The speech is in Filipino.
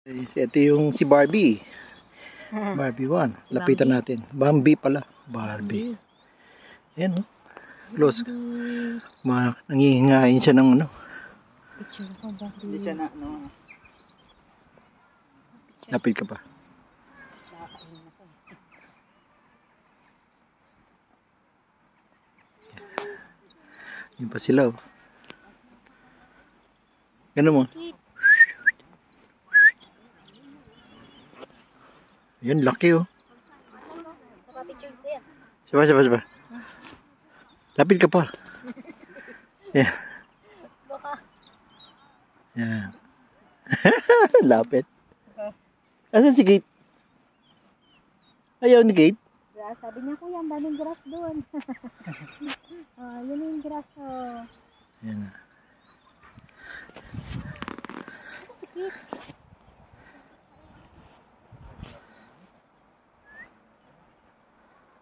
Ito yung si Barbie. Barbie 1. Lapitan natin. Bambi pala. Barbie. Yan oh. Close. Ma nangihingain siya ng ano. Picture ko? Hindi siya na, no. Lapit ka pa. Yun pa sila oh. Ganun mo. Yun, laki oh. Nakapicture ko yan. Saba, saba, saba. Lapit ka pa. Baka. Yan. Lapit. Asan si Kate? Ayaw ni? Grass. Sabi niya, kuya, ang daming grass doon. ah, yun yung grass. Oh. Yan. Ito si Kit.